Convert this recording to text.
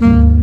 hmm